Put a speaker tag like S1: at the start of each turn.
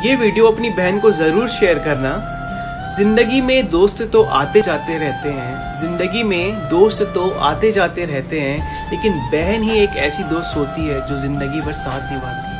S1: ये वीडियो अपनी बहन को ज़रूर शेयर करना। ज़िंदगी में दोस्त तो आते जाते रहते हैं। ज़िंदगी में दोस्त तो आते जाते रहते हैं, लेकिन बहन ही एक ऐसी दोस्त होती है जो ज़िंदगी भर साथ निभाती है।